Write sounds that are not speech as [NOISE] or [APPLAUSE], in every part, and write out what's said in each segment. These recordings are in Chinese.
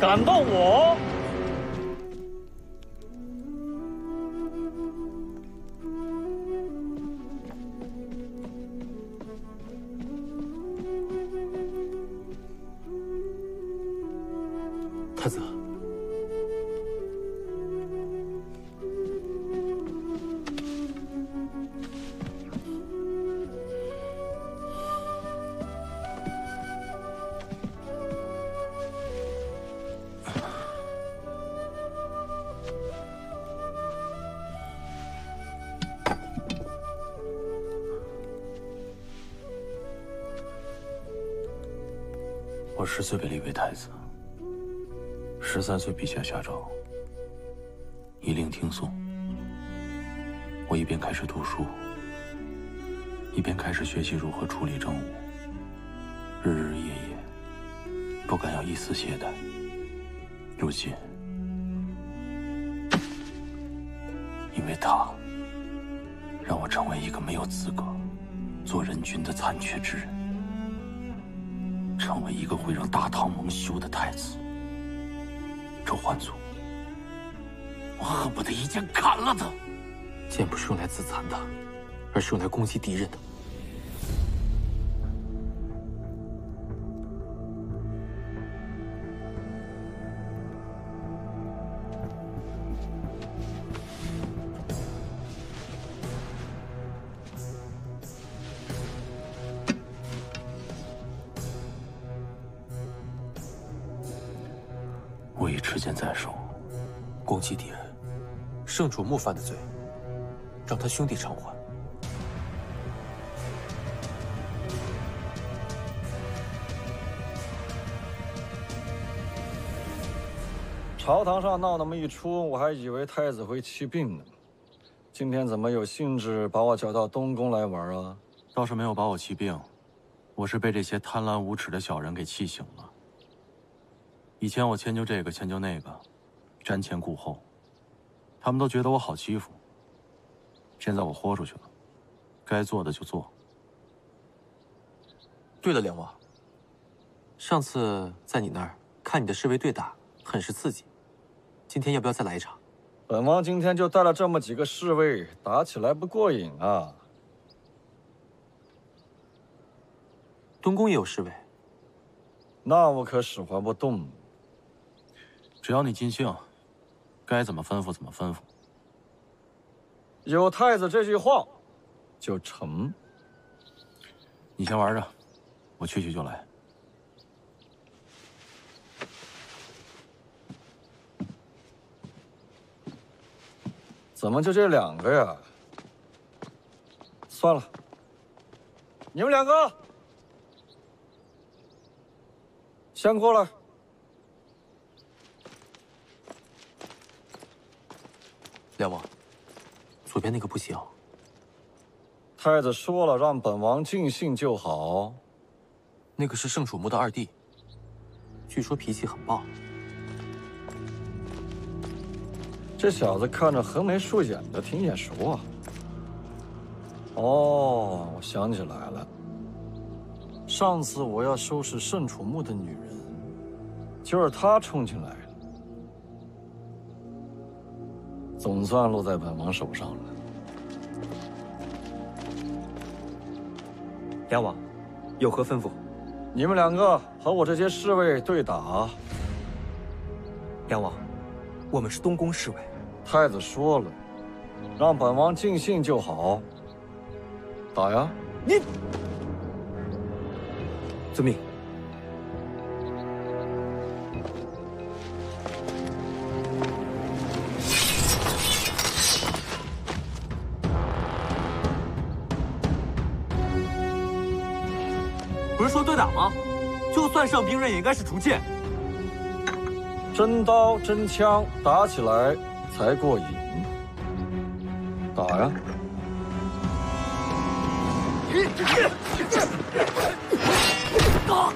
敢动我！太子，我十岁被立为太子，十三岁陛下下诏，以令听讼。我一边开始读书，一边开始学习如何处理政务，日日夜夜，不敢有一丝懈怠。如今，因为他，让我成为一个没有资格做人君的残缺之人。成为一个会让大唐蒙羞的太子，周桓祖，我恨不得一剑砍了他。剑不是用来自残的，而是用来攻击敌人的。我已持剑在手，攻击敌人，圣主木犯的罪，让他兄弟偿还。朝堂上闹那么一出，我还以为太子会气病呢。今天怎么有兴致把我叫到东宫来玩啊？倒是没有把我气病，我是被这些贪婪无耻的小人给气醒了。以前我迁就这个迁就那个，瞻前顾后，他们都觉得我好欺负。现在我豁出去了，该做的就做。对了，梁王，上次在你那儿看你的侍卫对打，很是刺激。今天要不要再来一场？本王今天就带了这么几个侍卫，打起来不过瘾啊！东宫也有侍卫，那我可使唤不动。只要你尽兴，该怎么吩咐怎么吩咐。有太子这句话，就成。你先玩着，我去去就来。怎么就这两个呀？算了，你们两个先过来。梁王，左边那个不行。太子说了，让本王尽兴就好。那个是圣楚墓的二弟，据说脾气很暴。这小子看着横眉竖眼的，挺眼熟啊。哦，我想起来了，上次我要收拾圣楚墓的女人，就是他冲进来了，总算落在本王手上了。梁王，有何吩咐？你们两个和我这些侍卫对打。梁王，我们是东宫侍卫。太子说了，让本王尽兴就好。打呀！你，遵命。说对打吗？就算上兵刃，也应该是竹剑。真刀真枪打起来才过瘾。打呀！打！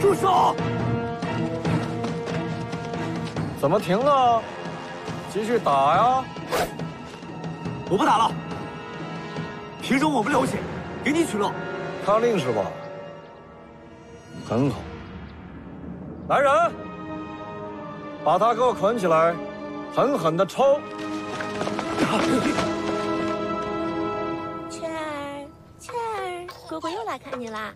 住手！怎么停了继续打呀？我不打了。凭什么我不流血给你取乐。康令师傅很好。来人！把他给我捆起来狠狠的抽。倩儿倩儿姑姑又来看你啦。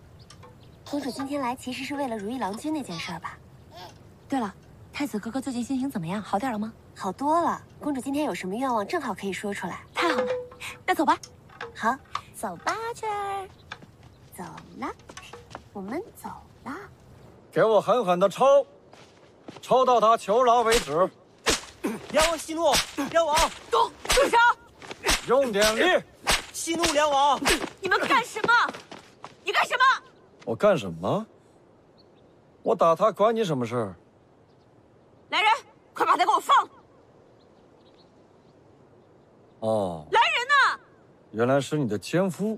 公主今天来其实是为了如意郎君那件事吧？对了，太子哥哥最近心情怎么样？好点了吗？好多了。公主今天有什么愿望，正好可以说出来。太好了，那走吧。好，走吧，圈儿。走了，我们走了。给我狠狠的抽，抽到他求饶为止。[COUGHS] 梁王息怒，梁王 [CLEARS THROAT] 动住手！用点力。[COUGHS] 息怒，梁王！你们干什么？你干什么？我干什么？我打他关你什么事儿？来人，快把他给我放！哦，来人呐！原来是你的奸夫，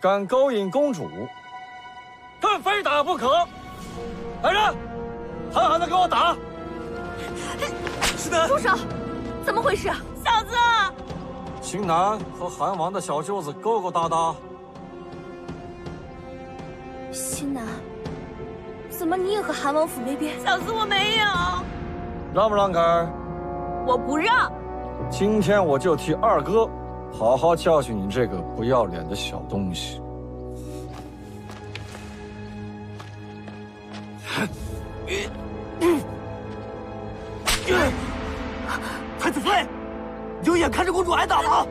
敢勾引公主，但非打不可！来人，狠狠的给我打！是的，住手！怎么回事？小子，秦南和韩王的小舅子勾勾搭搭。新南，怎么你也和韩王府那边？小子，我没有。让不让开？我不让。今天我就替二哥好好教训你这个不要脸的小东西。太子妃，有眼看着公主挨打了！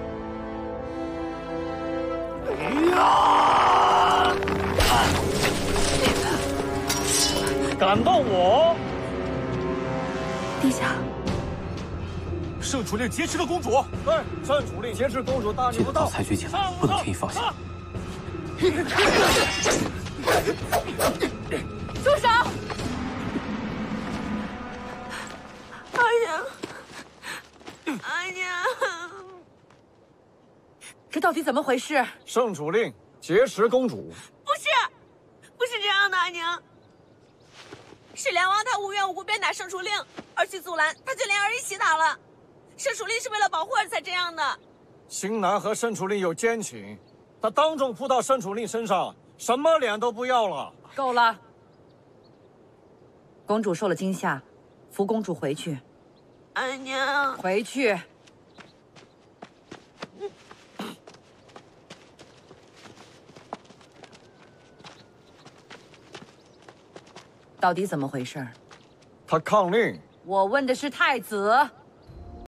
呀！敢动我！陛下，圣主令劫持了公主。对，圣主令劫持公主，大逆不道，这个盗采取起来不能轻易放下。住手！阿娘，阿娘，这到底怎么回事？圣主令劫持公主，不是，不是这样的，阿娘。是梁王他无缘无故鞭打圣储令，而去阻拦，他就连儿一起打了。圣储令是为了保护儿才这样的。新南和圣储令有奸情，他当众扑到圣储令身上，什么脸都不要了。够了！公主受了惊吓，扶公主回去。安娘，回去。到底怎么回事？他抗令，我问的是太子。